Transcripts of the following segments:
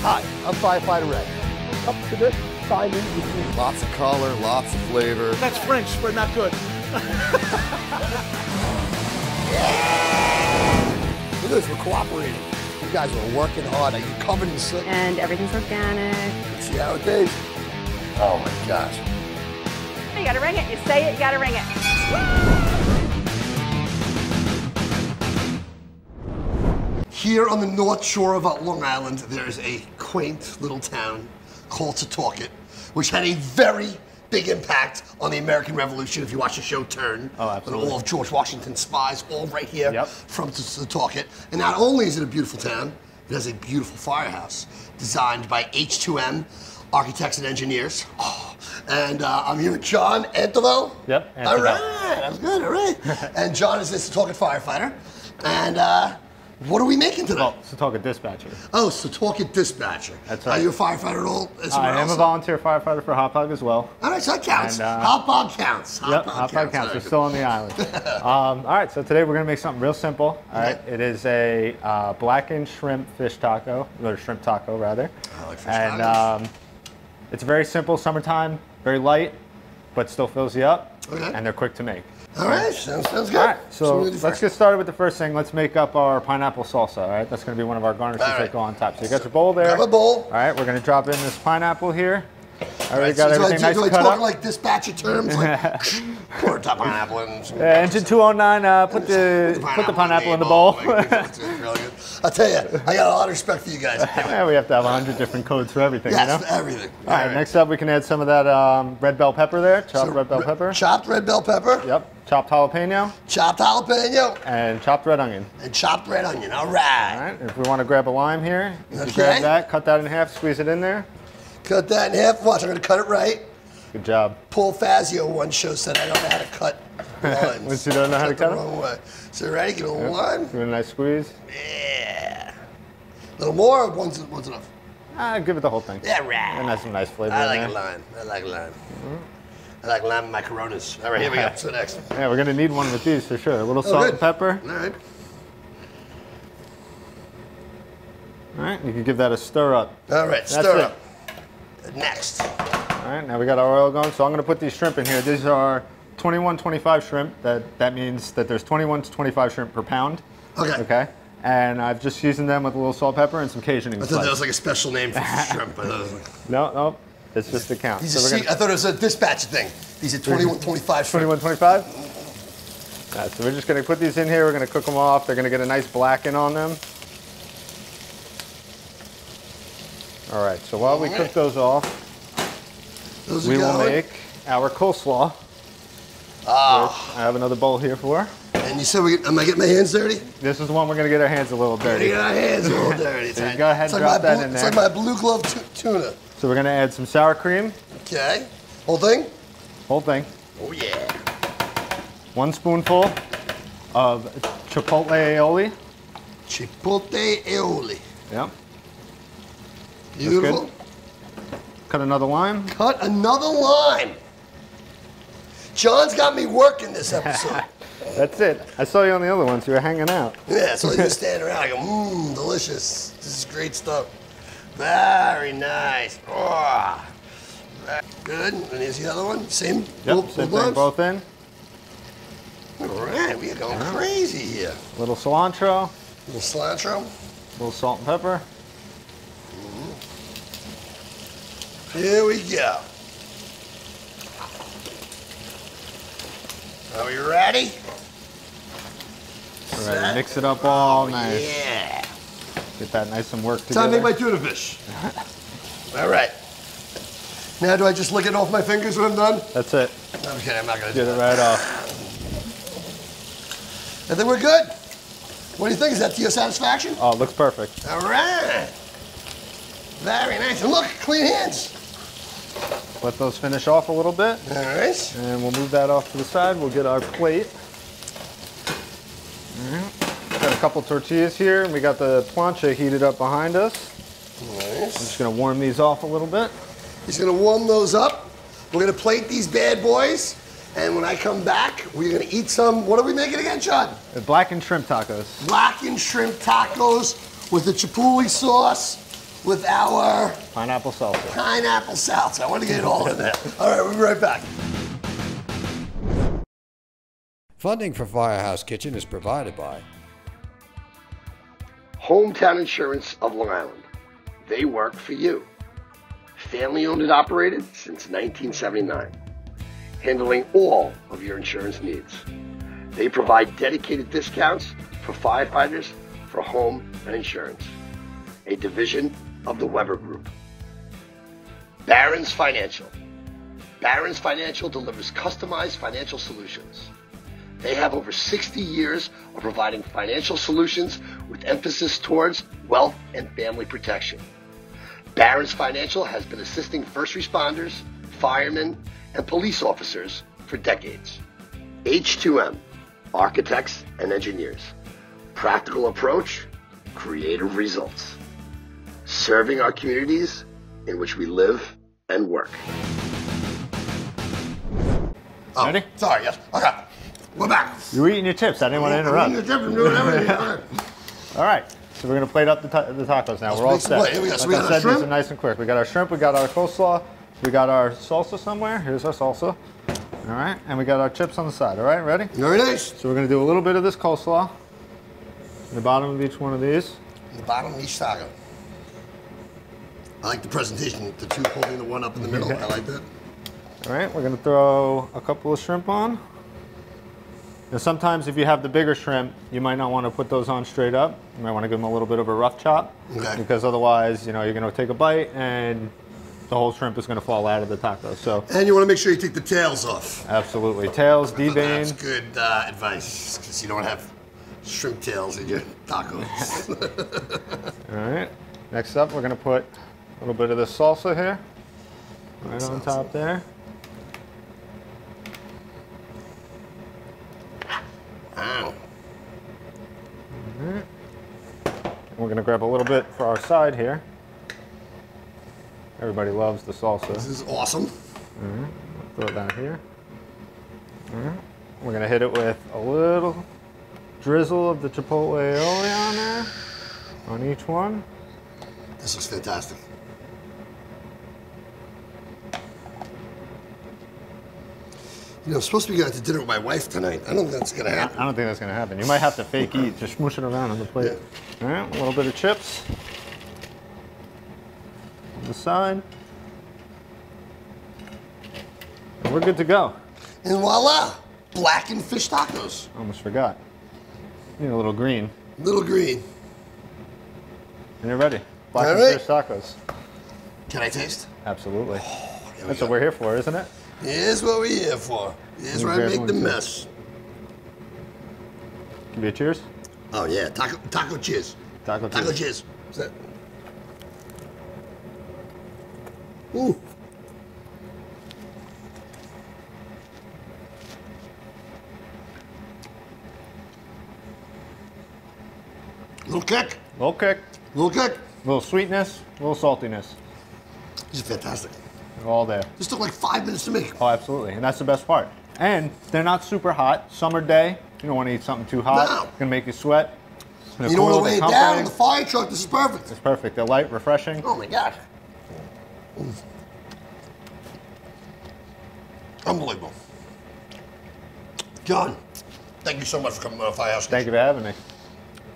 Hi, I'm Firefighter Red. Up to this, Simon Lots of color, lots of flavor. That's French, but not good. Look at this, we're cooperating. You guys are working hard. Are you covered in soot? and everything's organic. See how it is? Oh my gosh. You gotta ring it. You say it, you gotta ring it. Here on the north shore of Long Island, there's a quaint little town called Setauket, which had a very big impact on the American Revolution. If you watch the show Turn, Oh, absolutely. all of George Washington's spies, all right here Yep. from Setauket. And not only is it a beautiful town, it has a beautiful firehouse designed by H2M architects and engineers. Oh, and uh, I'm here with John Antovo. Yep, All Antovo. right, that's good. All right. and John is this Setauket firefighter. And uh, what are we making today? Oh, so dispatcher. Oh, Setauket dispatcher. That's Are you a firefighter at all? I am else? a volunteer firefighter for Hot Dog as well. All right, so that counts. And, uh, Hot dog counts. Hot Yep, dog Hot counts. All We're still on the island. um, all right, so today we're gonna make something real simple. All right, Okay. it is a uh, blackened shrimp fish taco, or shrimp taco rather. I like fish and tacos. um, it's very simple, summertime, very light, but still fills you up. Okay. And they're quick to make. All right, sounds, sounds good. All right, so let's get started with the first thing. Let's make up our pineapple salsa. All right, that's going to be one of our garnishes right. that go on top. So you got your bowl there. Grab a bowl. All right, we're going to drop in this pineapple here. I All already right, got so do I, everything do, nice do I cut talk up. like dispatcher terms? Like, pour top pineapple in. Yeah, engine 209, uh, put the put the pineapple in the bowl. Like, really. I'll tell you, I got a lot of respect for you guys. yeah, we have to have 100 different codes for everything, Yes, you know? everything. All right, next up we can add some of that um, red bell pepper there, chopped So, red bell pepper. Chopped red bell pepper. Yep, chopped jalapeno Chopped jalapeno. and chopped red onion. And chopped red onion. All All right. right, if we want to grab a lime here, Okay. grab that, cut that in half, squeeze it in there. Cut that in half. Watch, I'm going to cut it right. Good job. Paul Fazio once show said I don't know how to cut limes. Once you don't know how to cut the 'em? wrong way. So ready? Get a little lime. Give it a nice squeeze. Yeah. A little more. Or one's one's enough. Ah, give it the whole thing. Yeah, And right. that's some nice flavor I like lime. I like a lime. I like lime in my Coronas. All right, here we go. So next. Yeah, we're gonna need one with these for sure. A little Oh, salt good. and pepper. All right. All right, you can give that a stir up. All right. That's Stir it. up. Next. All right, now we got our oil going. So I'm gonna put these shrimp in here. These are 21, 25 shrimp. That that means that there's 21 to 25 shrimp per pound. Okay. Okay. And I've just seasoned them with a little salt, pepper, and some Cajun I thought that was like a special name for shrimp. I was like, No, no, it's just the count. So we're gonna I thought it was a dispatch thing. These are 21, 25 shrimp. 21, 25. All right, so we're just gonna put these in here. We're gonna cook them off. They're gonna get a nice blacken on them. All right, so while we cook those off, Those we will make our coleslaw. Ah. which I have another bowl here for. And you said we, am I getting my hands dirty? This is the one we're gonna get our hands a little dirty. got our hands a little dirty. So go ahead it's and like drop my that blue, in It's like my blue glove tu- tuna. So we're gonna add some sour cream, Okay. Whole thing? whole thing. Oh yeah. One spoonful of chipotle aioli. Chipotle aioli. Yep. Beautiful. Cut another lime. Cut another line. John's got me working this episode. That's it. I saw you on the other ones. You were hanging out. yeah, so you stand around. I go, mmm, delicious. This is great stuff. Very nice. Oh, good. And here's the other one. Same. Yep. both- Same thing. Both in. All right, we are going crazy here. little cilantro, little cilantro. little salt and pepper. Here we go. Are we ready? All right, mix it up all oh, nice. Yeah. Get that nice and work Time to together. make my tuna fish. All right. Now, do I just lick it off my fingers when I'm done? That's it. Okay, I'm not gonna do Get it that. right off. I think we're good. What do you think? Is that to your satisfaction? Oh, it looks perfect. All right. Very nice. And look, clean hands. Let those finish off a little bit. All right. And we'll move that off to the side. We'll get our plate. Alright. Got a couple tortillas here, and we got the plancha heated up behind us. Nice. I'm just gonna warm these off a little bit. He's gonna warm those up. We're gonna plate these bad boys. And when I come back, we're gonna eat some, what are we making again, John? Blackened shrimp tacos. Blackened shrimp tacos with the chipotle sauce, with our Pineapple salsa. pineapple salsa. I want to get all of that. All right, we'll be right back. Funding for Firehouse Kitchen is provided by Hometown Insurance of Long Island. They work for you. Family owned and operated since 1979. Handling all of your insurance needs. They provide dedicated discounts for firefighters for home and insurance. A division of the Weber Group. Barron's Financial. Barron's Financial delivers customized financial solutions. They have over 60 years of providing financial solutions with emphasis towards wealth and family protection. Barron's Financial has been assisting first responders, firemen, and police officers for decades. H2M, architects and engineers. Practical approach, creative results. Serving our communities in which we live and work. Oh, Ready? Sorry, yes. Okay. We're back. You were eating your chips. I didn't want to interrupt. We're doing everything. All right. All right. So we're gonna plate up the, ta- the tacos now. Let's we're all set. plate. Here we go. So Like we I got our said, these shrimp? are nice and quick. We got our shrimp. We got our coleslaw. We got our salsa somewhere. Here's our salsa. All right, and we got our chips on the side. All right, ready? Very nice. So we're gonna do a little bit of this coleslaw. In the bottom of each one of these. In The bottom of each taco. I like the presentation. The two holding the one up in the middle. I like that. All right, we're gonna throw a couple of shrimp on. Now sometimes if you have the bigger shrimp, you might not want to put those on straight up. You might want to give them a little bit of a rough chop. Okay. Because otherwise, you know, you're gonna take a bite and the whole shrimp is gonna fall out of the taco. So And you want to make sure you take the tails off. absolutely. Tails, That's deveined. good uh, advice because you don't have shrimp tails in your tacos. All right. Next up, we're gonna put a little bit of the salsa here. Right on top there. wow. We're gonna grab a little bit for our side here. Everybody loves the salsa. This is awesome. All right. Throw that here. All right. We're gonna hit it with a little drizzle of the chipotle aioli on there, on each one. This looks fantastic. You know, I'm supposed to be going out to dinner with my wife tonight. I don't think that's going to happen. I don't think that's gonna happen. You might have to fake eat, just smoosh it around on the plate. All right, a little bit of chips. On the side. And we're good to go. And voila, blackened fish tacos. Almost forgot. Need a little green. Little green. And you're ready. Black and fish tacos. Can I taste? Absolutely. Oh, we That's go. what we're here for, isn't it? Here's what we're here for. Here's where I make the mess. Give you a cheers. Oh yeah, taco taco cheers. Taco Taco cheers. cheers. Ooh. Little kick, Little kick, little kick. little sweetness, little saltiness. Are fantastic. They're all there. This took like five minutes to make. Oh, absolutely. And that's the best part. And they're not super hot. Summer day, you don't want to eat something too hot. No. It's gonna make you sweat. They're You don't want to it down in the fire truck. This is perfect. It's perfect. They're light, refreshing. Oh my god. Unbelievable. John, thank you so much for coming on Firehouse. Thank you for having me.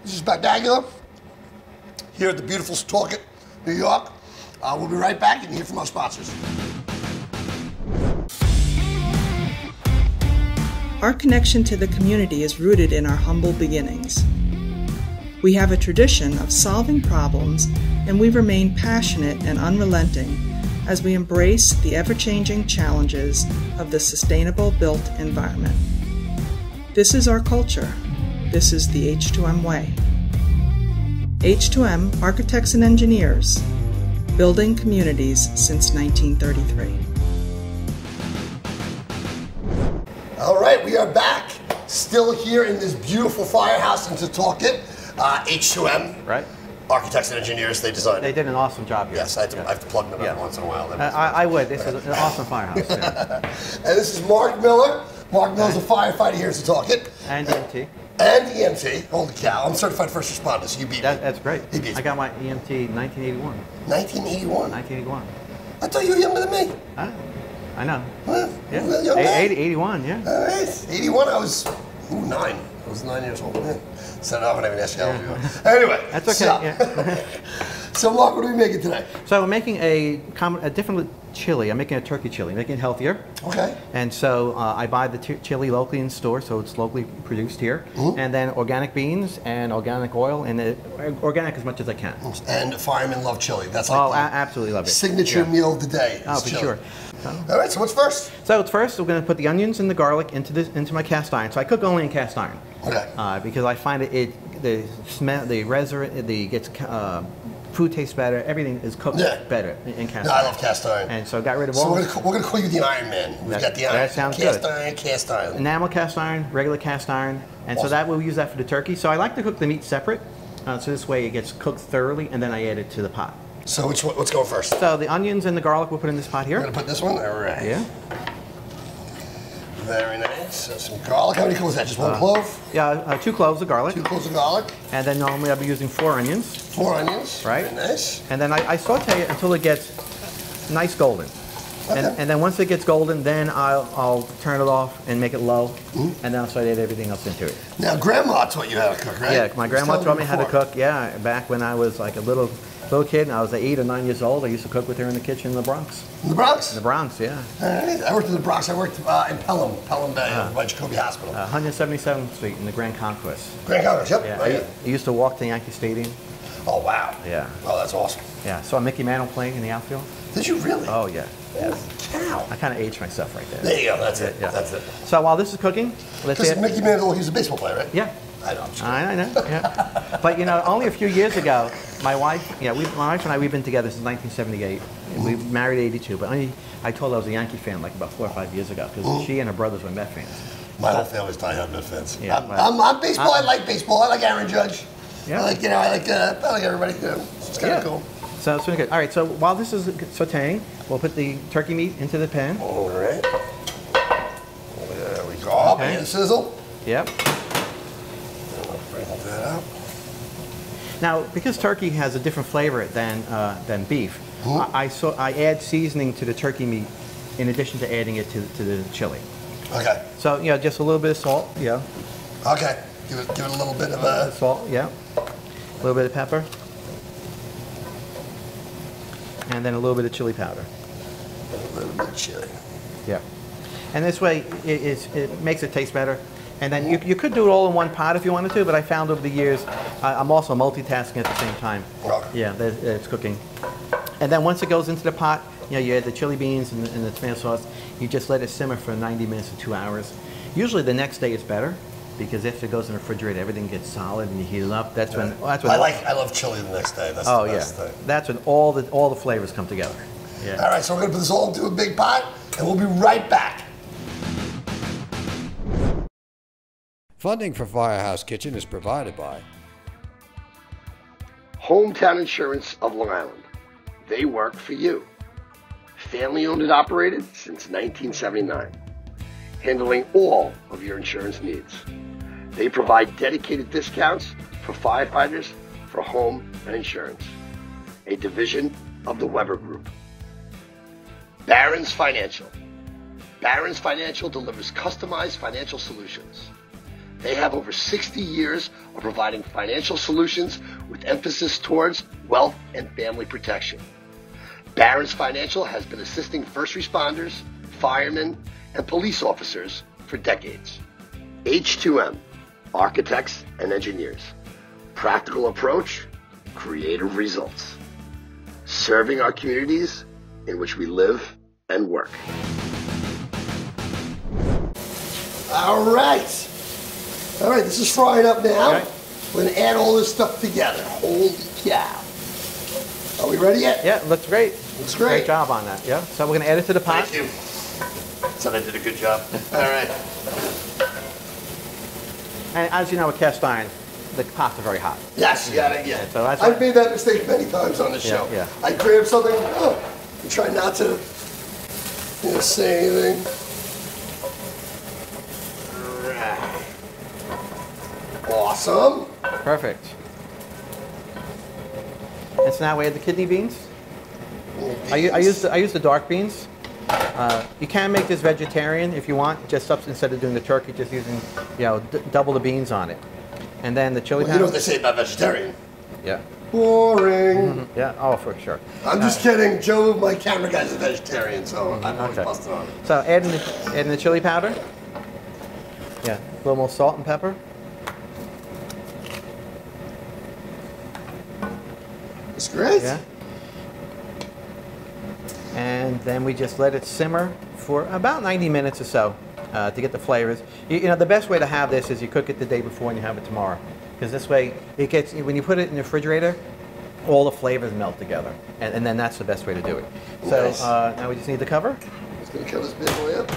This is Spectacular here at the beautiful Setauket, New York. Uh, we'll be right back and hear from our sponsors. Our connection to the community is rooted in our humble beginnings. We have a tradition of solving problems, and we remain passionate and unrelenting as we embrace the ever changing challenges of the sustainable built environment. This is our culture. This is the H2M way. H2M Architects and Engineers, building communities since 1933. All right, we are back. Still here in this beautiful firehouse in Setauket. Uh, H2M. Right. Architects and engineers, they designed it. They did an awesome job here. Yes, I have, to, Yeah. I have to plug them Yeah. every once in a while. Uh, I, I would. This is an awesome firehouse. Yeah. and this is Mark Miller. Mark Miller's a firefighter here in Setauket. and EMT. And EMT. Holy cow! I'm certified first responder. So you beat That, me. that's great. He beats I got my EMT 1981. 1981. 1981. I thought you were younger than me. Huh? I know. Huh? Yeah. Young A- 80, 81, yeah. All right. 81. I was ooh, nine. I was nine years old. Yeah. So I'm not even ask you how old you are. Anyway. That's okay, So, yeah. so Mark, what are we making today? So I'm making a, a different chili. I'm making a turkey chili, making it healthier. Okay. And so uh, I buy the t- chili locally in store, so it's locally produced here. Mm-hmm. And then organic beans and organic oil, and it, organic as much as I can. And firemen love chili. That's like Oh, absolutely love it. signature Yeah. meal of the day. Oh, for chili. sure. All right. So what's first? So it's first, we're going to put the onions and the garlic into this into my cast iron. So I cook only in cast iron. Okay. Uh, because I find it, it the smell, the resin, the gets uh, food tastes better. Everything is cooked Yeah. better in, cast No, I iron. love cast iron. And so I got rid of So all we're gonna, we're gonna call you the Iron Man. We've That- got the that iron. sounds cast good. iron, cast iron. enamel cast iron, regular cast iron, and so that we'll use that for the turkey. So I like to cook the meat separate, uh, so this way it gets cooked thoroughly, and then I add it to the pot. So which one, what's going first? So the onions and the garlic we'll put in this pot We're here. gonna put this one. All right. Yeah. Very nice. So some garlic. How many cloves is that? Just Uh, one clove? Yeah, uh, two cloves of garlic, Two cloves of garlic. and then normally I'll be using four onions, Four onions. Right. Very nice. and then I, I saute it until it gets nice golden. And, Okay. and then once it gets golden, then I'll, I'll turn it off and make it low, Mm-hmm. and then I'll add everything else into it. Now, Grandma taught you how to cook, right? Yeah, my grandma taught me how to cook. Yeah, back when I was like a little little kid, and I was eight or nine years old. I used to cook with her in the kitchen in the Bronx. In the Bronx. In the Bronx, yeah. Right. I worked in the Bronx. I worked uh, in Pelham, Pelham Bay, over by Jacobi Hospital. Uh, 177th Street in the Grand Concourse. Grand Concourse. Yep. Yeah, Oh, I. I used to walk to Yankee Stadium. Oh wow. Yeah. Oh, that's awesome. Yeah, saw Mickey Mantle playing in the outfield. Did you really? Oh yeah. Holy cow. I kind of aged myself right there. There you go. That's it. Yeah. That's it. So while this is cooking, let's Because. Mickey Mantle, he's a baseball player, right? Yeah. I know. I'm I, I know. Yeah. but you know, only a few years ago, my wife, yeah, we, my wife and I, we've been together since 1978. We married 82, but only I told her I was a Yankee fan like about four or five years ago because she and her brothers were Met fans. My whole family's diehard Met fans. Yeah, I'm, but- I'm, I'm baseball. I Uh, like baseball. I like Aaron Judge. Yeah. I like you know. I like uh, I like everybody. You know, it's kind of cool. So it's really good. All right, so while this is sauteing, we'll put the turkey meat into the pan. All right. There we go. Okay. and sizzle. Yep. Bring that up. Now, because turkey has a different flavor than uh, than beef, I, I, so, I add seasoning to the turkey meat in addition to adding it to, to the chili. Okay. So, you know, just a little bit of salt, yeah. Okay. Give it give it a little bit of a. Uh, salt, yeah. A little bit of pepper. And then a little bit of chili powder. A little bit of chili. Yeah. And this way, it, it's, it makes it taste better. And then you, you could do it all in one pot if you wanted to, but I found over the years, I, I'm also multitasking at the same time. Okay. Yeah, it's cooking. And then once it goes into the pot, you know, you add the chili beans and the, and the tomato sauce. You just let it simmer for 90 minutes to two hours. Usually the next day is better because if it goes in the refrigerator, everything gets solid and you heat it up. That's when. That's when I like. I love chili the next day. That's Oh the yeah, thing. that's when all the all the flavors come together. Yeah. All right. So we're gonna put this all into a big pot, and we'll be right back. Funding for Firehouse Kitchen is provided by Hometown Insurance of Long Island. They work for you. Family owned and operated since 1979. Handling all of your insurance needs. They provide dedicated discounts for firefighters for home and insurance. A division of the Weber Group. Barron's Financial. Barron's Financial delivers customized financial solutions. They have over 60 years of providing financial solutions with emphasis towards wealth and family protection. Barron's Financial has been assisting first responders, firemen, and police officers for decades. H2M, architects and engineers. Practical approach, creative results. Serving our communities in which we live and work. All right. All right, this is frying up now. Okay. We're gonna add all this stuff together. Holy cow. Are we ready yet? Yeah, looks great. Looks great. Great job on that. Yeah. So we're gonna add it to the pot. Thank you. Said I did a good job. All right. And as you know, with cast iron, the pots are very hot. Yes, you got it. Yeah. So I've made that mistake many times on the Yeah, show. yeah. I grab something, oh, and try not to you know, say anything. Awesome. Perfect. And so now we add the kidney beans. I, u- I use the, I use the dark beans. Uh, you can make this vegetarian if you want. Just subs- instead of doing the turkey, just using you know d- double the beans on it, and then the chili Well, you know what powder. they say about vegetarian? Yeah, Boring. Mm-hmm. yeah. Oh, for sure. I'm just uh, kidding. Joe, my camera guy's a vegetarian, so I'm mm-hmm. always Okay. busting on him. So adding the, adding the chili powder. Yeah, a little more salt and pepper. It's great. Yeah. And then we just let it simmer for about 90 minutes or so uh, to get the flavors. You, you know, the best way to have this is you cook it the day before and you have it tomorrow. Because this way, it gets when you put it in the refrigerator, all the flavors melt together. And, and then that's the best way to do it. So Nice. uh, now we just need the cover. Just gonna kill this big boy up.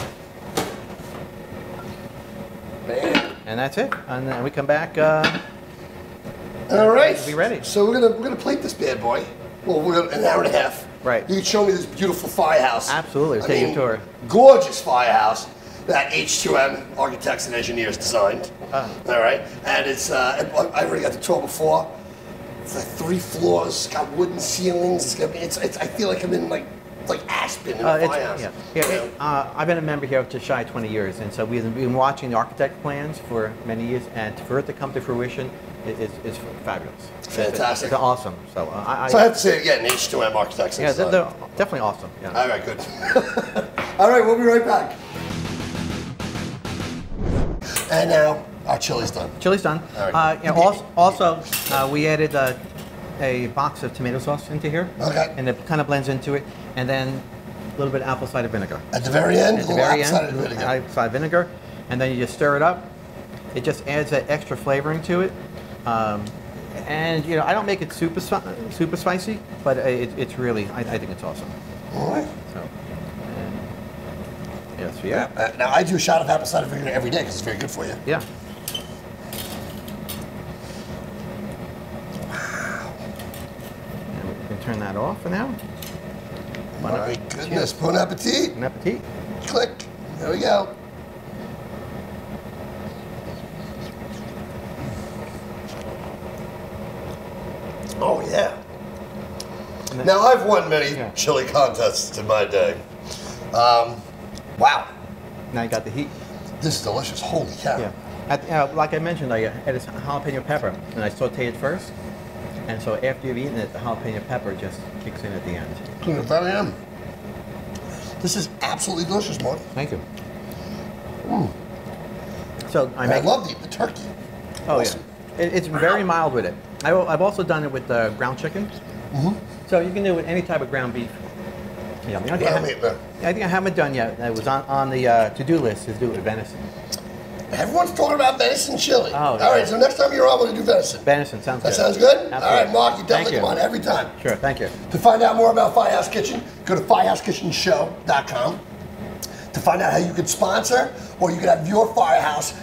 Bam. And that's it. And then we come back. Uh, All right. Be ready. So we're gonna we're gonna plate this bad boy. Well, we're gonna, an hour and a half. Right. You can show me this beautiful firehouse. Absolutely. I Take a tour. Gorgeous firehouse that H2M architects and engineers designed. Ah. All right. And it's uh, I already got the tour before. It's like three floors. It's got wooden ceilings. It's, got, it's, it's I feel like I'm in like like Aspen in Uh, it's- firehouse. yeah, yeah, it- uh, I've been a member here for shy of 20 years, and so we've been watching the architect plans for many years, and for it to come to fruition is, fabulous. It's- Fantastic. It's, awesome. So uh, I, So I have to say it again, H2M architects. and yeah, they're, they're definitely awesome. Yeah. All right, good. All right, we'll be right back. And now our chili's done. Chili's done. All right. Uh, you know, also, also uh, we added a box of tomato sauce into here, Okay. and it kind of blends into it, and then a little bit of apple cider vinegar. At the very end, At the very apple cider end, vinegar. apple cider vinegar, and then you just stir it up. It just adds that extra flavoring to it. Um, and you know, I don't make it super super spicy, but it, it's really, I, I think it's awesome. All right. So, yes, yeah, Uh, now I do a shot of apple cider vinegar every day because it's very good for you. yeah. And we can turn that off for now. Bon My goodness, bon appetit. Bon appetit. Click. There we go. Oh yeah. Now I've won many Yeah. chili contests in my day. Um, wow, Now you got the heat. this is delicious. Holy cow! Yeah. At, uh, like I mentioned, I added some jalapeno pepper, and I saute it first. And so after you've eaten it, the jalapeno pepper just kicks in at the end. Clean it very am. This is absolutely delicious, Mark. Thank you. So I And I love the, the turkey. oh Awesome. yeah. It, it's very mild with it. I, have also done it with uh, ground chicken. Mm-hmm. So you can do it with any type of ground beef. Yeah, I, mean, I, think I, Well, ha- I uh, I think I haven't done yet. It was on, on the uh, to-do list to do it with venison. Everyone's talking about venison chili. Oh, All yeah. right, so next time you're on, we're going to do venison. Venison sounds That good. That sounds good? All Absolutely. right, Mark, you definitely you. come on every time. Sure, thank you. To find out more about Firehouse Kitchen, go to firehousekitchenshow.com. To find out how you could sponsor, or you could have your firehouse,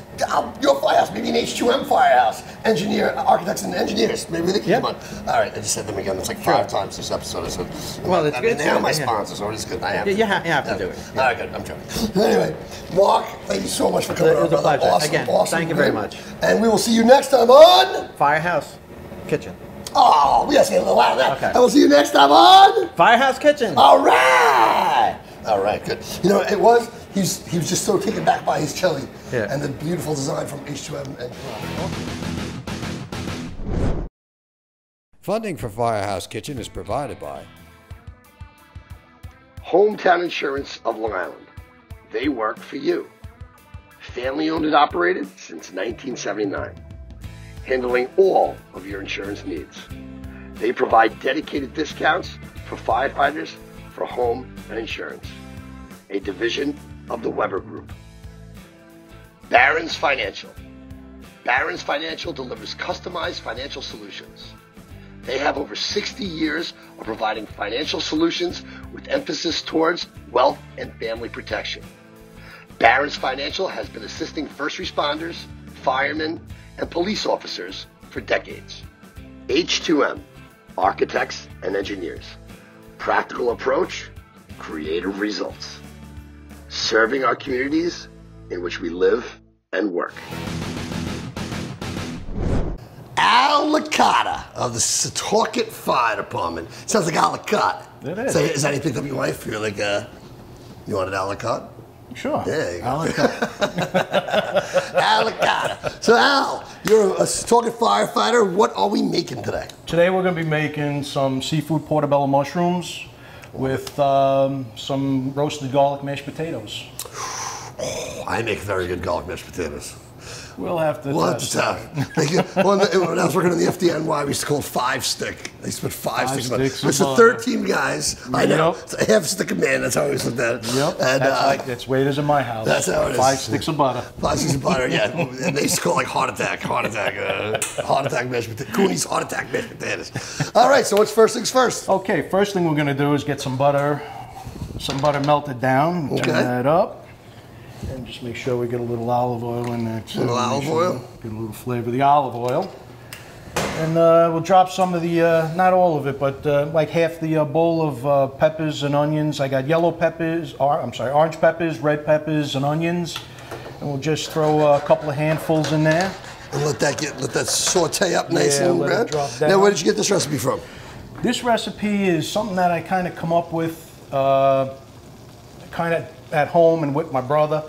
your firehouse, maybe an H2M firehouse, engineer, architects and engineers. Maybe they can Yeah. come on. All right, I just said them again. It's like five times this episode. I said, Well, it's I mean, good they are my sponsors, so it's good. I have You- to. you ha- you have to do it. All right, good. I'm joking. Anyway, Mark, thank you so much for coming It on. was a brother. pleasure. Awesome, Again, awesome. thank you very much. And we will see you next time on. Firehouse Kitchen. Oh, we gotta say a little that. Okay. And we'll see you next time on. Firehouse Kitchen. All right. All right, good. You know, it was, he's, he was just so taken back by his chili Yeah. and the beautiful design from H2M. And, Funding for Firehouse Kitchen is provided by Hometown Insurance of Long Island. They work for you. Family owned and operated since 1979. Handling all of your insurance needs. They provide dedicated discounts for firefighters for home and insurance. A division of the Weber Group. Barron's Financial. Barron's Financial delivers customized financial solutions. They have over 60 years of providing financial solutions with emphasis towards wealth and family protection. Barron's Financial has been assisting first responders, firemen, and police officers for decades. H2M, architects and engineers. Practical approach, creative results. Serving our communities in which we live and work. Al Licata of the Setauket Fire Department. Sounds like Al Licata. It is. So, is that how you picked up your wife? You're like, uh, you wanted Al Licata? Sure. There you go. I like that. Al Licata. So, Al, you're a Setauket firefighter. What are we making today? Today we're going to be making some seafood portobello mushrooms with um, some roasted garlic mashed potatoes. I make very good garlic mashed potatoes. We'll have to We'll have to. Like, well, when I was working on the FDNY, we used to call it five stick. They spent five, Five sticks. of sticks It's the butter. 13 guys. I know. Yep. It's a half stick of man. That's how I always looked at it. Yep, And, that's uh, like that's is in my house. that's how it is. Five sticks of butter. Five sticks of butter, yeah. And they used to call it like heart attack, heart attack, uh, heart attack mashed potatoes. Cooney's heart attack mashed potatoes. All right, so what's first things first? Okay, first thing we're going to do is get some butter, some butter melted down. Okay. Turn that up, and just make sure we get a little olive oil in there too. Little olive sure oil? Get a little flavor of the olive oil. And uh, we'll drop some of the, uh, not all of it, but uh, like half the uh, bowl of uh, peppers and onions. I got yellow peppers, or, I'm sorry, orange peppers, red peppers, and onions. And we'll just throw a couple of handfuls in there. And let that get, let that saute up nice Yeah, and let it drop Now, where did you get this recipe from? This recipe is something that I kind of come up with uh, kind of at home and with my brother.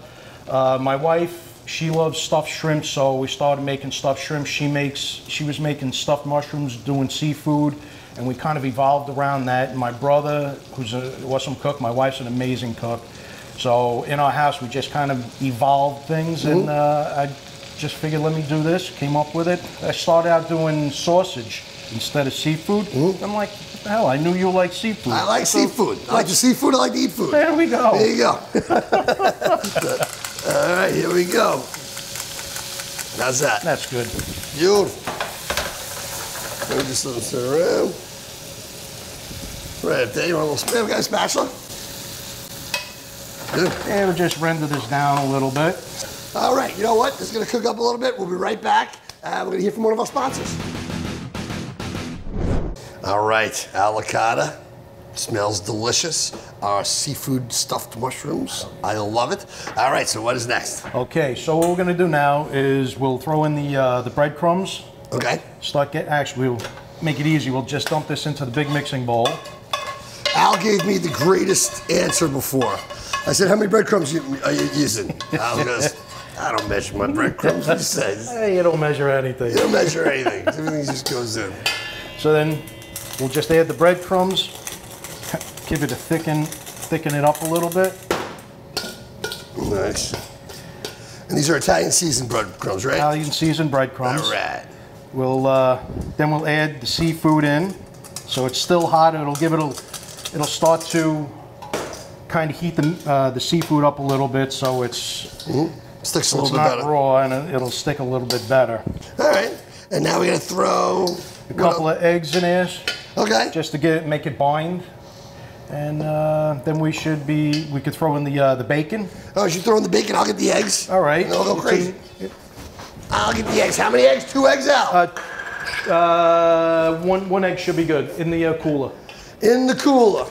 Uh, my wife, she loves stuffed shrimp, so we started making stuffed shrimp. She makes, she was making stuffed mushrooms, doing seafood, and we kind of evolved around that. And my brother, who's an awesome cook, my wife's an amazing cook. So in our house, we just kind of evolved things, and uh, I just figured, let me do this. Came up with it. I started out doing sausage instead of seafood. I'm like, what the hell? I knew you like seafood. I like So seafood. I like the seafood. I like to eat food. There we go. There you go. All right, here we go. How's that? That's good. Beautiful. Let me just let it sit around. Right there. You want a little spam guy spatula? Good. And we'll just render this down a little bit. All right. You know what? This is going to cook up a little bit. We'll be right back. Uh, we're going to hear from one of our sponsors. All right. Alicata. Smells delicious. Our seafood stuffed mushrooms. I love it. All right. So what is next? Okay, so what we're gonna do now is we'll throw in the uh, the breadcrumbs. Okay. Start get actually we'll make it easy. We'll just dump this into the big mixing bowl. Al gave me the greatest answer before. I said, "How many breadcrumbs you, are you using?" Al goes, "I don't measure my breadcrumbs." He says, Hey, you don't measure anything. "You don't measure anything. Everything just goes in." So then we'll just add the breadcrumbs, give it a thicken, thicken it up a little bit. Nice. And these are Italian seasoned breadcrumbs, right? Italian seasoned breadcrumbs. All right. We'll uh, then we'll add the seafood in, so it's still hot. It'll give it a, it'll start to kind of heat the uh, the seafood up a little bit, so it's Sticks a little bit not better. raw and it- it'll stick a little bit better. All right. And now we're gonna throw A couple of eggs in there, Okay. just to get it, make it bind, and uh, then we should be we could throw in the uh, the bacon. oh, you throw in the bacon. I'll get the eggs. All right. And I'll go crazy. I'll get the eggs. How many eggs? Two eggs out. Uh, uh, one one egg should be good in the uh, cooler. in the cooler.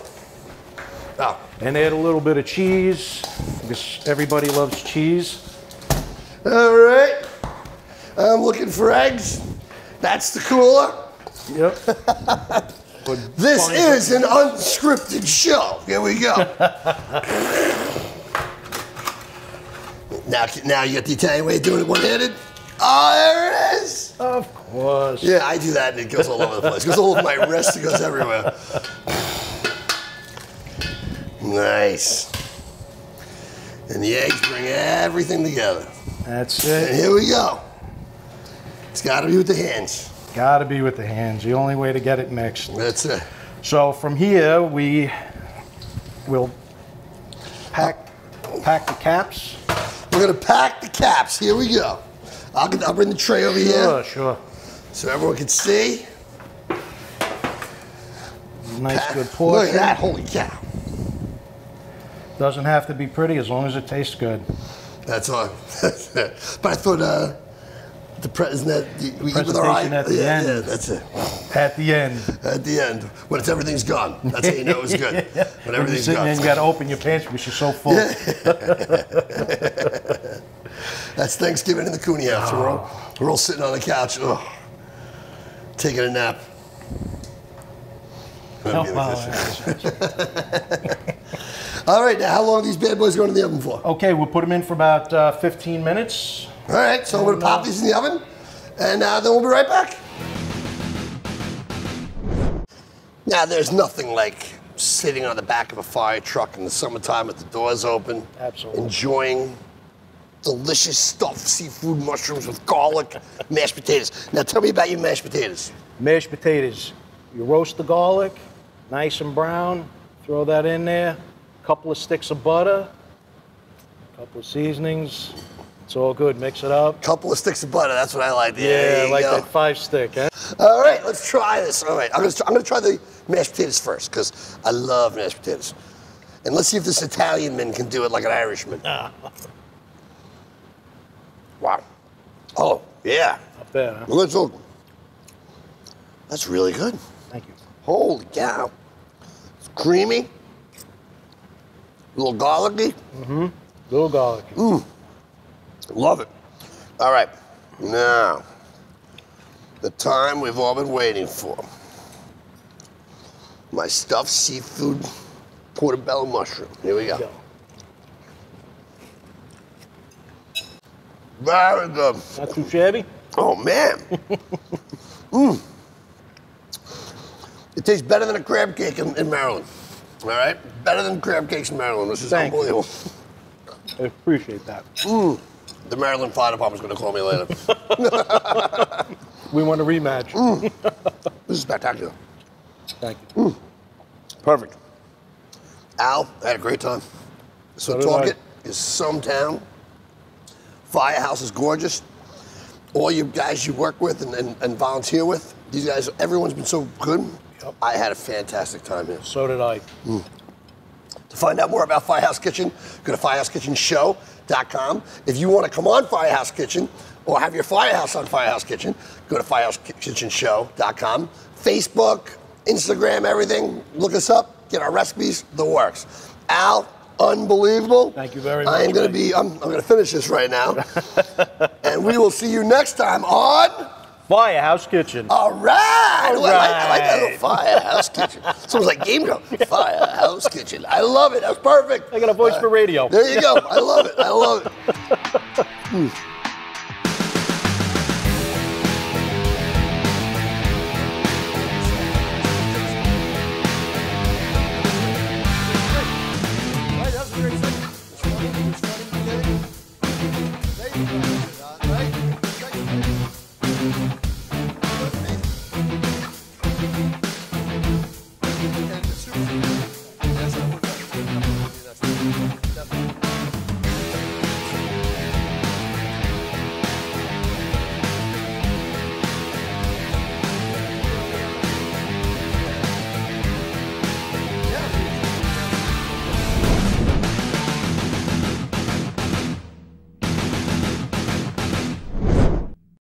Oh. And add a little bit of cheese because everybody loves cheese. All right. I'm looking for eggs. That's the cooler. Yep. This is an unscripted show. Here we go. now, now you got the Italian way of doing it one-handed. Oh, there it is. Of course. Yeah, I do that, and it goes all over the place. It goes all over my wrist. It goes everywhere. Nice. And the eggs bring everything together. That's it. And it. here we go. It's got to be with the hands. Got to be with the hands. The only way to get it mixed. That's it. So from here we will pack pack the caps. We're gonna pack the caps. Here we go. I'll, get, I'll bring the tray over Sure, here sure. so everyone can see. Nice good Look at that! Holy cow! Doesn't have to be pretty as long as it tastes good. That's all. but I thought uh, the pre- isn't that we with our eye? At the yeah, end. yeah, that's it. At the end. At the end, when it's everything's gone, that's how you know it's good. When When you're everything's sitting there, gone. you got to open your pants because you're so full. That's Thanksgiving in the Cooney house. We're, all, we're all sitting on the couch. Ugh. taking a nap. Oh. All right, now how long are these bad boys going in the oven for? Okay, we'll put them in for about uh, 15 minutes. All right, so we're gonna pop these in the oven, and uh, then we'll be right back. Now, there's nothing like sitting on the back of a fire truck in the summertime with the doors open, Absolutely. enjoying delicious stuffed seafood mushrooms with garlic, mashed potatoes. Now, tell me about your mashed potatoes. Mashed potatoes. You roast the garlic, nice and brown. Throw that in there. A couple of sticks of butter. A Couple of seasonings. It's all good. Mix it up. Couple of sticks of butter. That's what I like. Yeah, you like go. that five stick, eh? All right, let's try this. All right, I'm gonna, I'm gonna try the mashed potatoes first because I love mashed potatoes. And let's see if this Italian man can do it like an Irishman. Wow. Oh, yeah. Not bad, huh? Well, that's, all- that's really good. Thank you. Holy cow. It's creamy. A little garlicky. Mm-hmm. A Little garlic. Love it. All right. Now, the time we've all been waiting for. My stuffed seafood portobello mushroom. Here we go. Go. Very good. Not too shabby. Oh, man. mm. It tastes better than a crab cake in, in Maryland. All right? Better than crab cakes in Maryland. This is Thank you. unbelievable. I appreciate that. The Maryland Fire Department's going to call me later. We want a rematch. Mm. this is spectacular. Thank you. Mm. Perfect. Al, I had a great time. So, So I. Is some town. Firehouse is gorgeous. All you guys you work with and, and, and volunteer with, these guys, everyone's been so good. Yep. I had a fantastic time here. So did I. Mm. To find out more about Firehouse Kitchen, go to firehousekitchenshow.com. If you want to come on Firehouse Kitchen or have your firehouse on Firehouse Kitchen, go to firehousekitchenshow.com. Facebook, Instagram, everything. Look us up, get our recipes, the works. Al, unbelievable. Thank you very much. I am going to be, I'm, I'm going to finish this right now. and we will see you next time on. Firehouse Kitchen. All right. All Ooh, I, like, I like that little firehouse kitchen. Sounds like game show. Firehouse kitchen. I love it. That's perfect. I got a voice for radio. There you go. I love it. I love it. Mm.